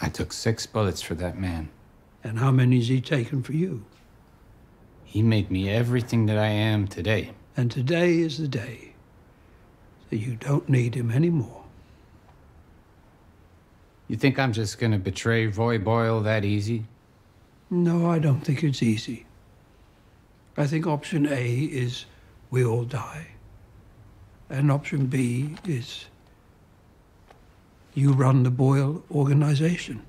I took six bullets for that man. And how many's he taken for you? He made me everything that I am today. And today is the day that you don't need him anymore. You think I'm just gonna betray Roy Boyle that easy? No, I don't think it's easy. I think option A is we all die. And option B is you run the Boyle organization.